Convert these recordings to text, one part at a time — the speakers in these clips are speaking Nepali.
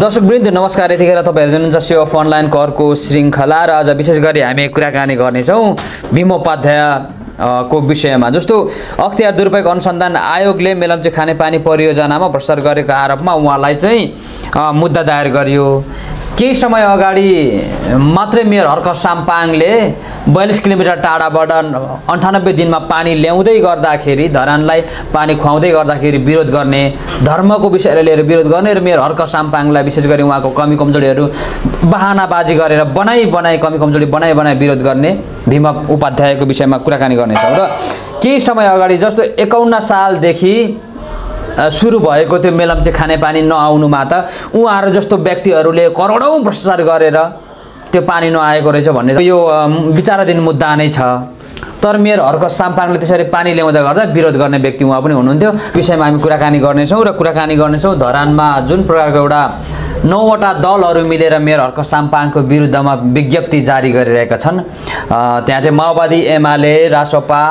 दर्शकवृन्द नमस्कार। यतिखेर तपाईँहरू हुनुहुन्छ सेवा अफ अनलाइनको अर्को श्रृङ्खला र आज विशेष गरी हामी कुराकानी गर्नेछौँ भीमोपाध्याय को विषयमा। जस्तो अख्तियार दुरुपयोग अनुसन्धान आयोगले मेलम्ची खानेपानी परियोजनामा भ्रष्टाचार गरेको आरोपमा उहाँलाई चाहिँ मुद्दा दायर गरियो। केही समय अगाडि मात्रै मेयर हर्क साम्पाङले बयालिस किलोमिटर टाढाबाट अन्ठानब्बे दिनमा पानी ल्याउँदै गर्दाखेरि धरानलाई पानी खुवाउँदै गर्दाखेरि विरोध गर्ने धर्मको विषयलाई लिएर विरोध गर्ने र मेयर हर्क साम्पाङलाई विशेष गरी उहाँको कमी कमजोरीहरू बहानाबाजी गरेर बनाइ बनाई कमी कमजोरी बनाइ बनाई विरोध गर्ने भीमा उपाध्यायको विषयमा कुराकानी गर्नेछौँ। र केही समय अगाडि जस्तो एकाउन्न सालदेखि सुरु भएको त्यो मेलम्ची खानेपानी नआउनुमा त उहाँहरू जस्तो व्यक्तिहरूले करोडौँ भ्रष्टाचार गरेर त्यो पानी नआएको रहेछ भन्ने यो विचाराधीन मुद्दा नै छ। तर मेयर हर्क साम्पाङले त्यसरी पानी ल्याउँदा गर्दा विरोध गर्ने व्यक्ति उहाँ पनि हुनुहुन्थ्यो। विषयमा हामी कुराकानी गर्नेछौँ र कुराकानी गर्नेछौँ। धरानमा जुन प्रकारको एउटा नौवटा दलहरू मिलेर मेयर हर्क साम्पाङको विरुद्धमा विज्ञप्ति जारी गरिरहेका छन्। त्यहाँ चाहिँ माओवादी एमाले रासोपा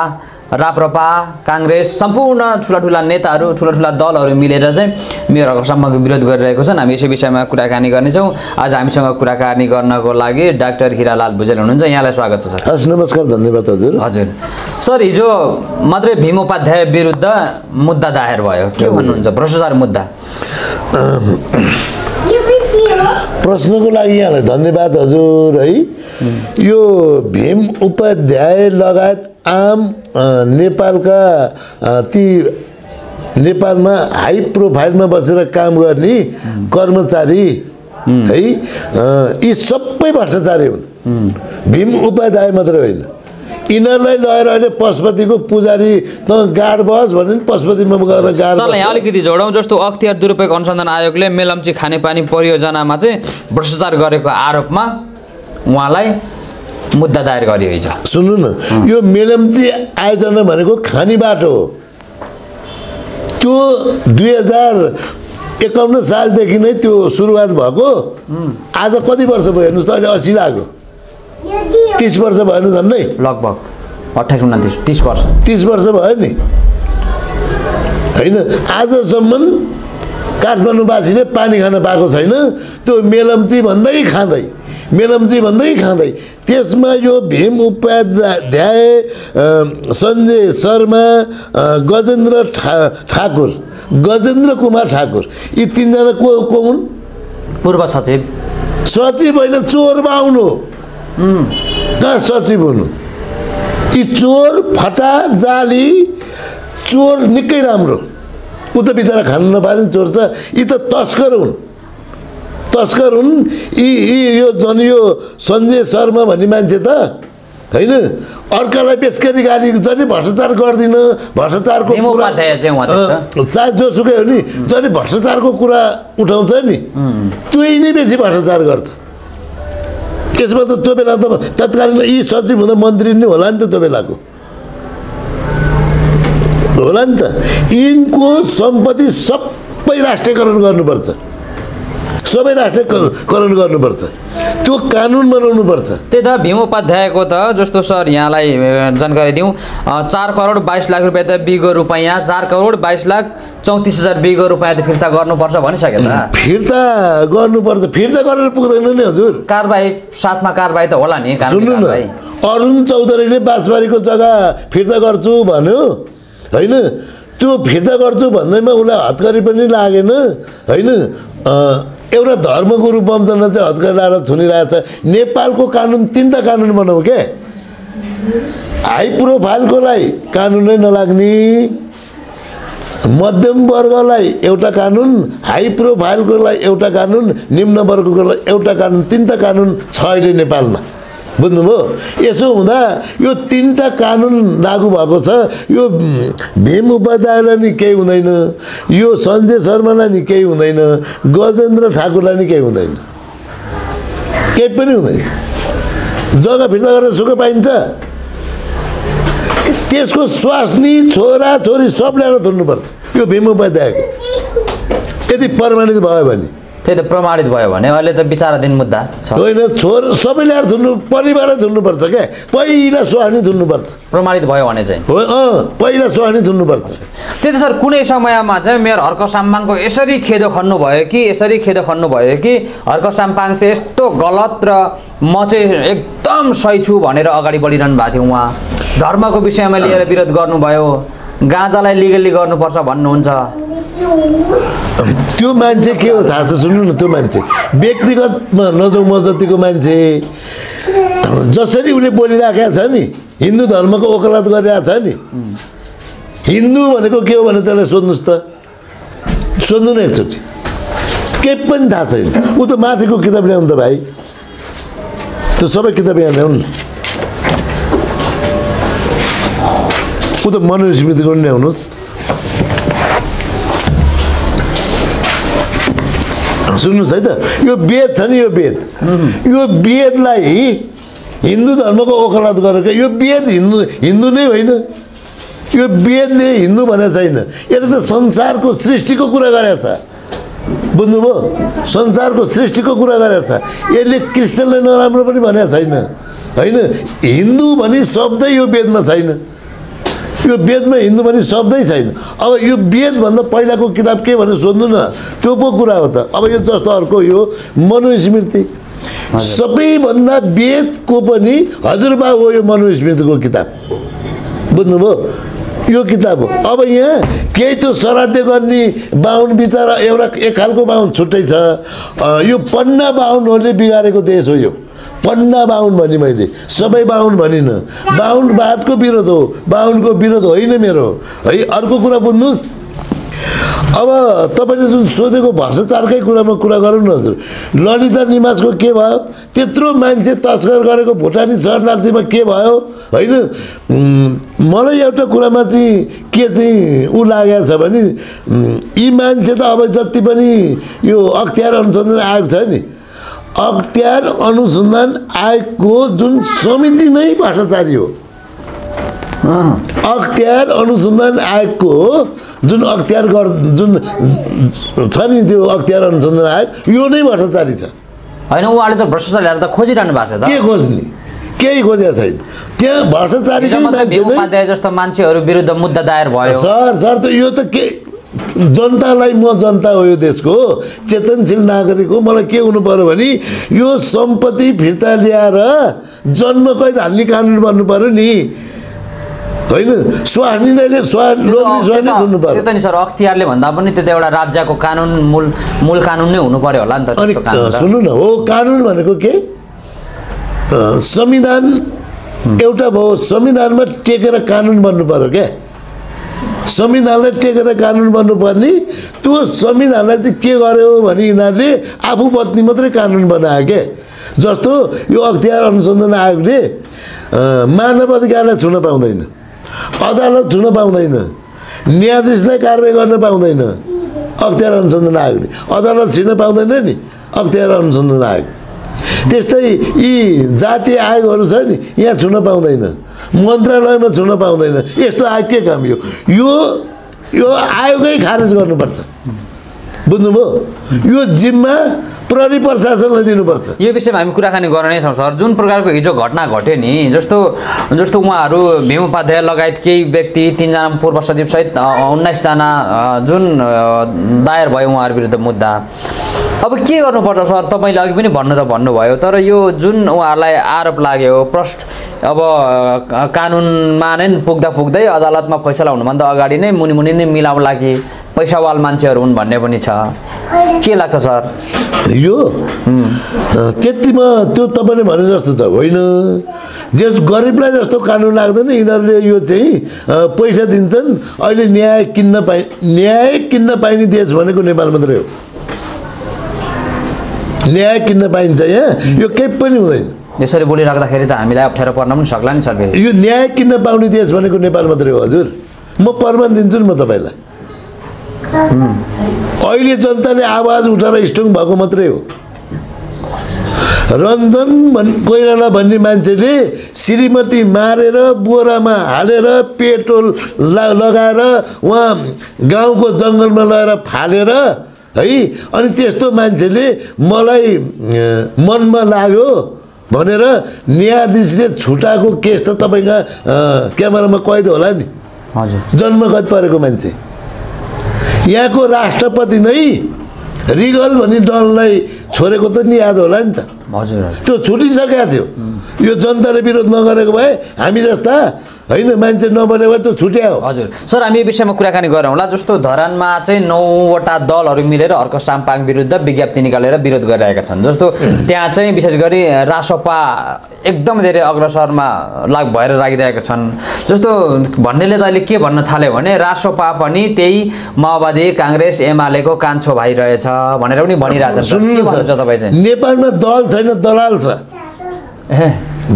राप्रपा काङ्ग्रेस सम्पूर्ण ठुला ठुला नेताहरू ठुला ठुला दलहरू मिलेर चाहिँ मेयर हकसम्मको विरोध गरिरहेको छन्। हामी यसै विषयमा कुराकानी गर्नेछौँ। आज हामीसँग कुराकानी गर्नको लागि डाक्टर हिरालाल भुजेल हुनुहुन्छ। यहाँलाई स्वागत छ सर। हस् नमस्कार धन्यवाद हजुर। हजुर। सर हिजो मात्रै भीम उपाध्याय विरुद्ध मुद्दा दायर भयो। के भन्नुहुन्छ? भ्रष्टाचार मुद्दा। प्रश्नको लागि यहाँलाई धन्यवाद हजुर है। यो भीम उपाध्याय लगायत आम नेपालका ती नेपालमा हाई प्रोफाइलमा बसेर काम गर्ने कर्मचारी है यी सबै भ्रष्टाचारी हुन्। भीम उपाध्याय मात्रै होइन। यिनीहरूलाई लगेर अहिले पशुपतिको पुजारी त गाड बस भने नि पशुपतिमा गएर गाड यहाँ अलिकति जोडौँ जस्तो अख्तियार दुरुपयोग अनुसन्धान आयोगले मेलम्ची खानेपानी परियोजनामा चाहिँ भ्रष्टाचार गरेको आरोपमा उहाँलाई मुद्दा दायर गरियो हिजो। सुन्नु न यो मेलम्ची आयोजना भनेको खानी बाटो हो। त्यो दुई हजार एकाउन्न सालदेखि नै त्यो सुरुवात भएको। आज कति वर्ष भयो हेर्नुहोस् त अहिले असी लाग्यो। तिस वर्ष भएन झन्डै लगभग अठाइस उन्तिस तिस वर्ष। तिस वर्ष भयो नि। होइन आजसम्म काठमाडौँवासीले पानी खान पाएको छैन त्यो मेलम्ची भन्दै खाँदै। मेलम्ची भन्दै खाँदै। त्यसमा यो भीम उपाध्याय सञ्जय शर्मा गजेन्द्र ठा ठाकुर गजेन्द्र कुमार ठाकुर। यी तिनजना को को हुन्? पूर्व सचिव। सचिव होइन चोर बाहुनु कहाँ सचिव हुनु? यी चोर फटा जाली चोर निकै राम्रो। ऊ त बिचरा खानु नपाए चोर छ। यी त तस्कर हुन्। तस्कर हुन् यी यी यो झन् यो सञ्जय शर्मा भन्ने मान्छे त होइन? अर्कालाई पेस्करी गाली जति भ्रष्टाचार गर्दिन भ्रष्टाचारको चाहे जोसुकै हो नि जति भ्रष्टाचारको कुरा उठाउँछ नि त्यही नै बेसी भ्रष्टाचार गर्छ। त्यसमा त त्यो बेला त तत्कालीन यी सचिव हुँदा मन्त्री नै होला नि त त्यो बेलाको। होला नि त। यिनको सम्पत्ति सबै राष्ट्रियकरण गर्नुपर्छ। सबै राष्ट्रियकरण गर्नुपर्छ। त्यो कानुन बनाउनुपर्छ। त्यही त भीम उपाध्यायको त जस्तो सर यहाँलाई जानकारी दिउँ। चार करोड बाइस लाख रुपियाँ त बिगो रुपियाँ चार करोड बाइस लाख चौतिस हजार बिगो रुपियाँ त फिर्ता गर्नुपर्छ भनिसक्यो त। फिर्ता गर्नुपर्छ। फिर्ता गरेर पुग्दैन नि हजुर। कारबाही साथमा कारबाही त होला नि सुन्नु न। अरुण चौधरीले बाँसबारीको जग्गा फिर्ता गर्छु भन्यो। होइन? त्यो फिर्ता गर्छु भन्दैमा उसलाई हतकरी पनि लागेन। होइन? एउटा धर्मगुरु बमजना चाहिँ हतकरी लाएर थुनिरहेछ। नेपालको कानुन तिनवटा कानुन बनाऊ के? हाई प्रोफाइलकोलाई कानुनै नलाग्ने। मध्यम वर्गलाई एउटा कानुन हाई प्रोफाइलकोलाई एउटा कानुन निम्न वर्गकोलाई एउटा कानुन तिनवटा कानुन छ अहिले नेपालमा। बुझ्नुभयो? यसो हुँदा यो तिनवटा कानुन लागु भएको छ। यो भीम उपाध्यायलाई नि केही हुँदैन यो सञ्जय शर्मालाई नि केही हुँदैन गजेन्द्र ठाकुरलाई नि केही हुँदैन। केही पनि हुँदैन। जग्गा फिर्ता गरेर सुख पाइन्छ। त्यसको स्वास्नी छोरा छोरी सब ल्याएर थुन्नुपर्छ यो भीम उपाध्यायको। यदि प्रमाणित भयो भने। त्यही त प्रमाणित भयो भने अहिले त विचाराधीन मुद्दा छ। होइन छोर सबैले आएर धुन्नु परिवारै धुन्नुपर्छ क्या। पहिला सुहानी धुन्नुपर्छ। प्रमाणित भयो भने चाहिँ। हो अँ पहिला सुहानी धुन्नुपर्छ। त्यही त सर कुनै समयमा चाहिँ मेयर हर्क साम्पाङको यसरी खेदो खन्नु भयो कि यसरी खेदो खन्नु भयो कि हर्क साम्पाङ चाहिँ यस्तो गलत र म चाहिँ एकदम सही छु भनेर अगाडि बढिरहनु भएको थियो उहाँ। धर्मको विषयमा लिएर विरोध गर्नुभयो। गाँजालाई लिगल्ली गर्नुपर्छ भन्नुहुन्छ। त्यो मान्छे के हो? थाहा छ सुन्नु न त्यो मान्छे। व्यक्तिगतमा नजाउँ म जतिको मान्छे। जसरी उसले बोलिराखेको छ नि हिन्दू धर्मको वकालत गरिरहेको छ नि। हिन्दू भनेको के हो भने त्यसलाई सोध्नुहोस् त। सोध्नु न एकचोटि। केही पनि थाहा छैन। ऊ त माथिको किताब ल्याउनु त भाइ। त्यो सबै किताब यहाँ ल्याउनु ऊ त मनुस्मृतिको पनि ल्याउनुहोस्। सुन्नुहोस् है त। यो वेद छ नि यो वेद। यो वेदलाई हिन्दू धर्मको वकालत गरेको यो वेद हिन्दू हिन्दू नै होइन। यो वेदले हिन्दू भनेको छैन। यसले त संसारको सृष्टिको कुरा गरेको छ। बुझ्नुभयो? संसारको सृष्टिको कुरा गरेको छ। यसले क्रिस्चियनलाई नराम्रो पनि भनेको छैन। होइन? हिन्दू भनी शब्दै यो वेदमा छैन। यो वेदमा हिन्दू भन्ने शब्दै छैन। अब यो वेदभन्दा पहिलाको किताब के भनेर सोध्नु न त्यो पो कुरा हो त। अब यो जस्तो अर्को यो मनुस्मृति। सबैभन्दा वेदको पनि हजुरबा हो यो मनुस्मृतिको किताब। बुझ्नुभयो? यो किताब हो। अब यहाँ केही त्यो श्राद्ध गर्ने बाहुन बिचरा एउटा एक खालको बाहुन छुट्टै छ। यो पन्ना बाहुनहरूले बिगारेको देश हो यो। पन्ना बाहुन भने मैले। सबै बाहुन भनिनँ। बाहुनवादको विरोध हो। बाहुनको विरोध होइन मेरो। है अर्को कुरा बुझ्नुहोस्। अब तपाईँले जुन सोधेको भ्रष्टाचारकै कुरामा कुरा गरौँ न हजुर। ललिता निवासको के भयो? त्यत्रो मान्छे तस्कर गरेको भुटानी शरणार्थीमा के भयो? होइन? मलाई एउटा कुरामा चाहिँ के चाहिँ ऊ लागेको छ भने यी मान्छे त अब जति पनि यो अख्तियार अनुसन्धान आयोग छ नि। अख्तियार अनुसन्धान आयोगको जुन समिति नै भ्रष्टाचारी हो। अख्तियार अनुसन्धान आयोगको जुन अख्तियार गर् जुन छ नि त्यो अख्तियार अनुसन्धान आयोग यो नै भ्रष्टाचारी छ। होइन उहाँले त भ्रष्टाचार ल्याएर त खोजिरहनु भएको छ के खोज्ने केही खोजेको छैन। त्यहाँ भ्रष्टाचारी जस्तो मान्छेहरू विरुद्ध मुद्दा दायर भयो। सर सर त यो त के जनतालाई म जनता हो यो देशको चेतनशील नागरिक हो मलाई के हुनु पऱ्यो भने यो सम्पत्ति फिर्ता ल्याएर जन्म कैद हाल्ने कानुन बन्नु पऱ्यो नि। होइन? स्वाहानीले स्वाहानी धुनु त्यो नि सर अख्तियारले भन्दा पनि त्यो त एउटा राज्यको कानुन मूल मूल कानुन नै हुनु पर्यो होला नि त अनि। सुन्नु न हो कानुन भनेको के? संविधान एउटा भयो संविधानमा टेकेर कानुन बन्नु पर्यो क्या संविधानलाई टेकेर कानुन बन्नुपर्ने त्यो संविधानलाई चाहिँ के गर्यो भने यिनीहरूले आफू बत्नी मात्रै कानुन बनायो के? जस्तो यो अख्तियार अनुसन्धान आयोगले मानव अधिकारलाई छुन पाउँदैन अदालत छुन पाउँदैन न्यायाधीशलाई कारवाही गर्न पाउँदैन अख्तियार अनुसन्धान आयोगले। अदालत छिर्न पाउँदैन नि अख्तियार अनुसन्धान आयोग। त्यस्तै यी जातीय आयोगहरू छ नि यहाँ छुन पाउँदैन। मन्त्रालयमा छुन पाउँदैन। यस्तो आयोग के काम यो? यो यो आयोगै खारेज गर्नुपर्छ। बुझ्नुभयो? यो जिम्मा प्रहरी प्रशासनलाई दिनुपर्छ। यो विषयमा हामी कुराकानी गर्न नै छौँ सर जुन प्रकारको हिजो घटना घट्यो नि जस्तो जस्तो उहाँहरू भीम उपाध्याय लगायत केही व्यक्ति तिनजना पूर्व सचिवसहित उन्नाइसजना जुन दायर भयो उहाँहरू विरुद्ध मुद्दा अब के गर्नुपर्छ सर? तपाईँले अघि पनि भन्नु त भन्नुभयो तर यो जुन उहाँहरूलाई आरोप लाग्यो प्रष्ट अब कानुनमा नै पुग्दा पुग्दै अदालतमा फैसला हुनुभन्दा अगाडि नै मुनि मुनि नै मिलाउला कि पैसावाल मान्छेहरू हुन् भन्ने पनि छ। के लाग्छ सर? यो त्यतिमा त्यो तपाईँले भने जस्तो त होइन। जे गरिबलाई जस्तो कानुन लाग्दैन यिनीहरूले यो चाहिँ पैसा दिन्छन्। अहिले न्याय किन्न पाइ न्याय किन्न पाइने देश भनेको नेपाल मात्रै हो। न्याय किन्न पाइन्छ यहाँ यो केही पनि हुँदैन। यसरी बोलिराख्दाखेरि त हामीलाई अप्ठ्यारो पर्न पनि सक्ला नि सर यो न्याय किन्न पाउने देश भनेको नेपाल मात्रै हो हजुर। म प्रमाण दिन्छु नि म तपाईँलाई। अहिले जनताले आवाज उठाएर स्ट्रङ भएको मात्रै हो। रञ्जन भन् कोइराला भन्ने मान्छेले श्रीमती मारेर बोरामा हालेर पेट्रोल लगाएर उहाँ गाउँको जङ्गलमा लगेर फालेर है? अनि त्यस्तो मान्छेले मलाई मनमा लाग्यो भनेर न्यायाधीशले छुटाएको केस त तपाईँका क्यामेरामा कैद होला नि। हजुर। जन्मगत परेको मान्छे। यहाँको राष्ट्रपति नै रिगल भन्ने दललाई छोडेको त नि याद होला नि त। हजुर त्यो छुटिसकेको थियो। यो जनताले विरोध नगरेको भए हामी जस्ता होइन मान्छे नबनेको भए त्यो छुट्या। हो हजुर। सर हामी यो विषयमा कुराकानी गरौँला जस्तो धरानमा चाहिँ नौवटा दलहरू मिलेर अर्को साम्पाङ विरुद्ध विज्ञप्ति निकालेर विरोध गरिरहेका छन्। जस्तो त्यहाँ चाहिँ विशेष गरी रासोपा एकदम धेरै अग्रसरमा लाग भएर लागिरहेका छन्। जस्तो भन्नेले त अहिले के भन्न थाल्यो भने रासोपा पनि त्यही माओवादी काङ्ग्रेस एमालेको कान्छो भाइ रहेछ भनेर पनि भनिरहेछ तपाईँ चाहिँ? नेपालमा दल छैन दलाल छ। ए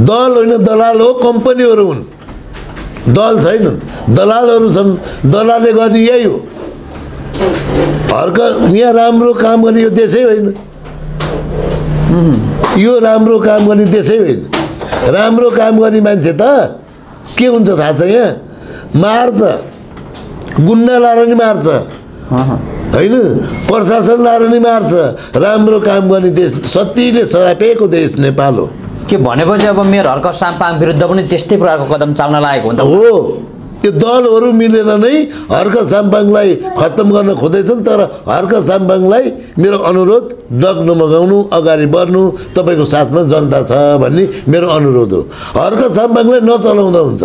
दल होइन दलाल हो कम्पनीहरू हुन्। दल छैनन् दलालहरू छन्। दलालले गर्ने यही हो। हर्क यहाँ राम्रो काम गर्ने यो देशै होइन। यो राम्रो काम गर्ने देशै होइन। राम्रो काम गर्ने मान्छे त के हुन्छ थाहा छ यहाँ? मार्छ। गुन्डा लाएर नि मार्छ। होइन? प्रशासन लाएर नि मार्छ। राम्रो काम गर्ने देश सतीले सरापेको देश नेपाल हो। के भनेपछि अब मेयर हर्क साम्पाङ विरुद्ध पनि त्यस्तै प्रकारको कदम चाल्न लागेको हो नि त। हो। त्यो दलहरू मिलेर नै हर्क साम्पाङलाई खत्तम गर्न खोज्दैछन् तर हर्क साम्पाङलाई मेरो अनुरोध डग नमगाउनु अगाडि बढ्नु तपाईँको साथमा जनता छ भन्ने मेरो अनुरोध हो। हर्क साम्पाङलाई नचलाउँदा हुन्छ।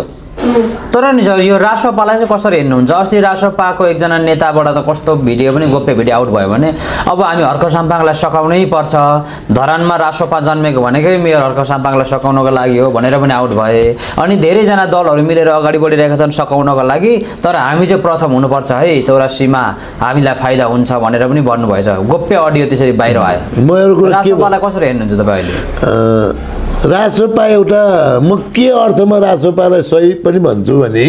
तर नि सर यो रासोपालाई चाहिँ कसरी हेर्नुहुन्छ? अस्ति रासोपाको एकजना नेताबाट त कस्तो भिडियो पनि गोप्य भिडियो आउट भयो भने अब हामी हर्क साम्पाङलाई सकाउनै पर्छ। धरानमा रासोपा जन्मेको भनेकै मेयर हर्क साम्पाङलाई सकाउनको लागि हो भनेर पनि आउट भए। अनि धेरैजना दलहरू मिलेर अगाडि बढिरहेका छन् सकाउनको लागि तर हामी चाहिँ प्रथम हुनुपर्छ है चौरासीमा हामीलाई फाइदा हुन्छ भनेर पनि भन्नुभएछ। गोप्य अडियो त्यसरी बाहिर आयो। रासोपालाई कसरी हेर्नुहुन्छ तपाईँ अहिले? अँ, रासोपा एउटा म के अर्थमा रासोपालाई सही पनि भन्छु भने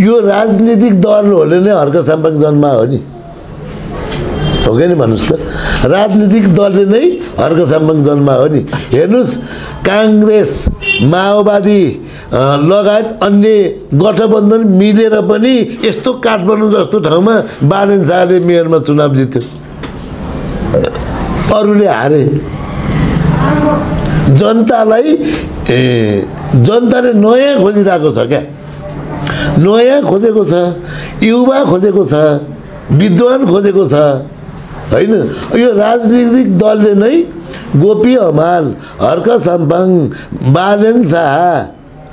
यो राजनीतिक दलहरूले नै हर्क साम्पाङ जन्मा हो नि। हो कि नि भन्नुहोस् त? राजनीतिक दलले नै हर्क साम्पाङ जन्मा हो नि। हेर्नुहोस् काङ्ग्रेस माओवादी लगायत अन्य गठबन्धन मिलेर पनि यस्तो काठमाडौँ जस्तो ठाउँमा बालेन शाहले मेयरमा चुनाव जित्यो। अरूले हारे। जनतालाई ए जनताले नयाँ खोजिरहेको छ क्या? नयाँ खोजेको छ युवा खोजेको छ विद्वान खोजेको छ होइन? यो राजनीतिक दलले नै गोपी हमाल हर्क साम्पाङ बालेन शाह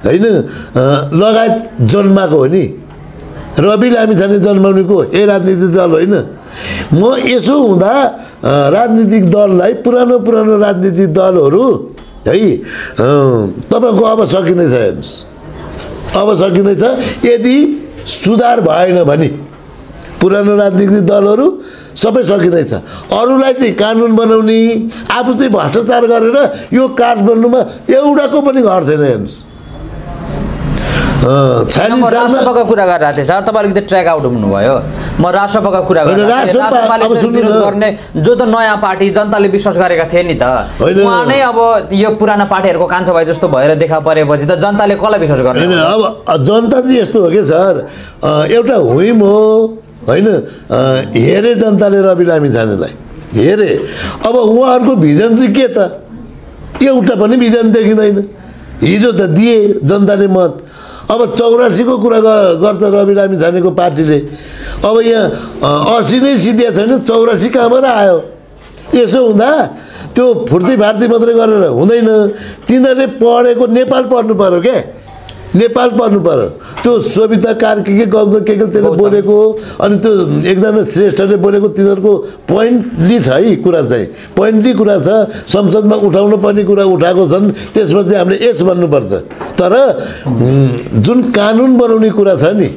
होइन? लगायत जन्माएको हो नि। रवि लामिछाने जन्माउनेको ए राजनीतिक दल होइन। म यसो हुँदा राजनीतिक दललाई पुरानो पुरानो राजनीतिक दलहरू है तपाईँको अब सकिँदैछ हेर्नुहोस्। अब सकिँदैछ यदि सुधार भएन भने पुरानो राजनीतिक दलहरू सबै सकिँदैछ। अरूलाई चाहिँ कानुन बनाउने आफू चाहिँ भ्रष्टाचार गरेर यो काठमाडौँमा एउटाको पनि घर थिएन हेर्नुहोस्। रासोपाको कुरा गरिरहेको थिएँ सर तपाईँ अलिकति ट्र्याक आउट हुनुभयो। म रासोपाको कुरा। गर्ने जो त नयाँ पार्टी जनताले विश्वास गरेका थिए नि त। उहाँ नै अब यो पुरानो पार्टीहरूको कान्छो भाइ जस्तो भएर देखा परेपछि त जनताले कसलाई विश्वास गर्ने अब जनता चाहिँ यस्तो हो कि सर एउटा हुइम हो होइन हेरे जनताले रवि लामी छानेलाई हेरे। अब उहाँहरूको भिजन चाहिँ के त? एउटा पनि भिजन देखिँदैन। हिजो त दिए जनताले मत। अब चौरासीको कुरा गर्छ रवि लामी छानेको पार्टीले। अब यहाँ असी नै सिद्धिया छैन चौरासी कहाँबाट आयो? यसो हुँदा त्यो फुर्ती फार्ती मात्रै गरेर हुँदैन। तिनीहरूले पढेको नेपाल पढ्नु पऱ्यो क्या? नेपाल पढ्नु पऱ्यो त्यो सोभिता कार्की के गौतम के के त्यसले बोलेको अनि त्यो एकजना श्रेष्ठले बोलेको तिनीहरूको पोइन्टली छ है कुरा चाहिँ। पोइन्टली कुरा छ संसदमा उठाउनु पर्ने कुरा उठाएको छन् त्यसमा चाहिँ हामीले यस भन्नुपर्छ। तर जुन कानुन बनाउने कुरा छ नि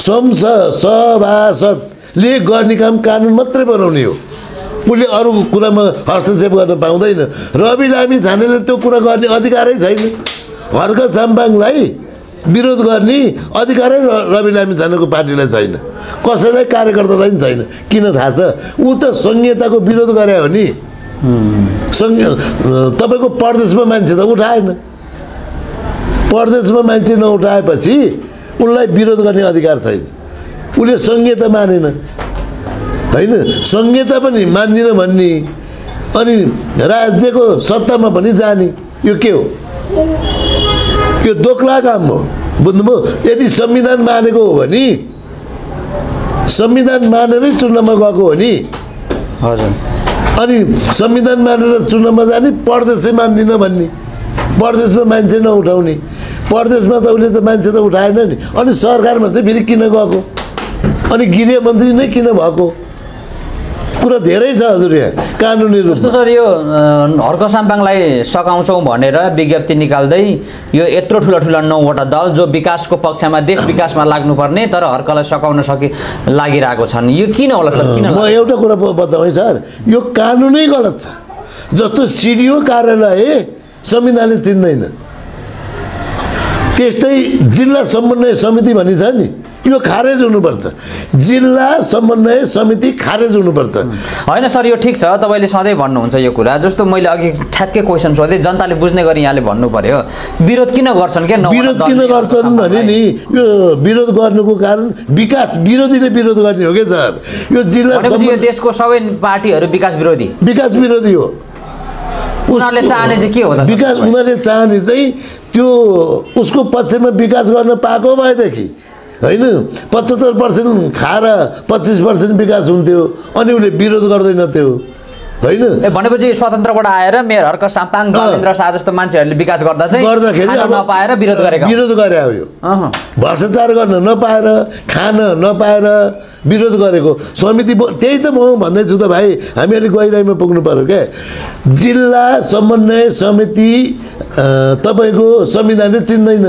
संस सभासदले गर्ने काम कानुन मात्रै बनाउने हो। उसले अरू कुरामा हस्तक्षेप गर्न पाउँदैन। रवि लामी छानेले त्यो कुरा गर्ने अधिकारै छैन। हर्क साम्बाङलाई विरोध गर्ने अधिकारै रवि लामी छानेको पार्टीलाई छैन। कसैलाई कार्यकर्तालाई पनि छैन। किन थाहा छ? ऊ त संहिताको विरोध गरे हो नि। सङ्घ तपाईँको परदेशमा मान्छे त उठाएन। परदेशमा मान्छे नउठाएपछि उसलाई विरोध गर्ने अधिकार छैन। उसले सङ्घीयता मानेन। होइन? संहिता पनि मान्दिनँ भन्ने। अनि राज्यको सत्तामा पनि जाने। यो के हो? यो दोक्ला काम हो। बुझ्नुभयो? यदि संविधान मानेको हो भने संविधान मानेरै चुनावमा गएको हो नि। हजुर। अनि संविधान मानेर चुनावमा जाने परदेशै मान्दिनँ भन्ने। परदेशमा मान्छे नउठाउने। परदेशमा त उसले त मान्छे त उठाएन नि। अनि सरकारमा चाहिँ फेरि किन गएको? अनि गृहमन्त्री नै किन भएको? कुरा धेरै छ हजुर यहाँ। कानुनी जस्तो रूपमा सर यो हर्क साम्पाङलाई सघाउँछौँ भनेर विज्ञप्ति निकाल्दै यो यत्रो ठुला ठुला नौवटा दल जो विकासको पक्षमा देश विकासमा लाग्नुपर्ने तर हर्कलाई सघाउन सकि लागिरहेको छन्। यो किन होला सर? किन म? एउटा कुरा बताउँ सर। यो कानुनै गलत छ। जस्तो सिडिओ कार्यालय संविधानले चिन्दैन। त्यस्तै जिल्ला समन्वय समिति भनी छ नि। यो खारेज हुनुपर्छ। जिल्ला समन्वय समिति खारेज हुनुपर्छ। होइन सर यो ठिक छ। तपाईँले सधैँ भन्नुहुन्छ यो कुरा। जस्तो मैले अघि ठ्याक्कै क्वेसन सोधेँ जनताले बुझ्ने गरी यहाँले भन्नु पर्यो। विरोध किन गर्छन् क्या? विरोध किन गर्छन् भने? नि यो विरोध गर्नुको कारण विकास विरोधीले विरोध गर्ने हो क्या सर यो जिल्ला देशको सबै पार्टीहरू विकास विरोधी। विकास विरोधी हो। उनीहरूले चाहने चाहिँ के हो त? विकास उनीहरूले चाहने चाहिँ त्यो उसको पक्षमा विकास गर्न पाएको भएदेखि होइन पचहत्तर पर्सेन्ट खाएर पच्चिस पर्सेन्ट विकास हुन्थ्यो अनि उसले विरोध गर्दैन त्यो होइन भनेपछि स्वतन्त्रबाट आएर मेयर हर्क साम्पाङ शाह जस्तो मान्छेहरूले विकास गर्दा चाहिँ गर्दाखेरि नपाएर विरोध गरेका। विरोध गरे यो। भ्रष्टाचार गर्न नपाएर खान नपाएर विरोध गरेको समिति त्यही त म भन्दैछु त भाइ हामी अलिक गहिराइमा पुग्नु पऱ्यो क्या जिल्ला समन्वय समिति तपाईँको संविधानले चिन्दैन।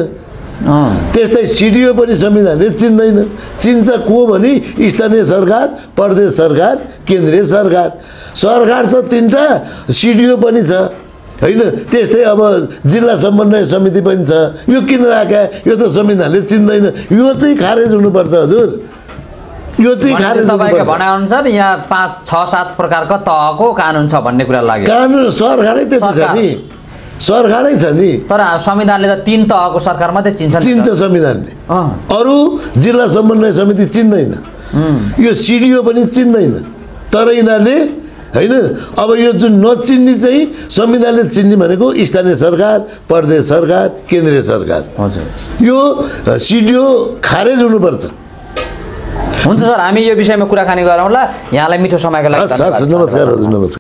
त्यस्तै सिडिओ पनि संविधानले चिन्दैन। चिन्छ को भने स्थानीय सरकार प्रदेश सरकार केन्द्रीय सरकार। सरकार छ तिनवटा सिडिओ पनि छ। होइन? त्यस्तै अब जिल्ला समन्वय समिति पनि छ। यो किन राख्या? यो त संविधानले चिन्दैन। यो चाहिँ खारेज हुनुपर्छ हजुर। यो चाहिँ खारेज तपाईँको भनाइअनुसार यहाँ पाँच छ सात प्रकारको तहको कानुन छ भन्ने कुरा लाग्यो। कानुन सरकारै त्यति छ। नि। सरकारै छ नि। तर संविधानले त तिन तहको सरकार मात्रै चिन्छ चिन्छ। संविधानले। अरू जिल्ला समन्वय समिति चिन्दैन। यो सिडिओ पनि चिन्दैन। तर यिनीहरूले होइन अब यो जुन नचिन्ने चाहिँ संविधानले चिन्ने भनेको स्थानीय सरकार प्रदेश सरकार केन्द्रीय सरकार। हजुर। यो सिडिओ खारेज हुनुपर्छ। हुन्छ सर हामी यो विषयमा कुराकानी गरौँला। यहाँलाई मिठो समयको लागि। नमस्कार हजुर नमस्कार।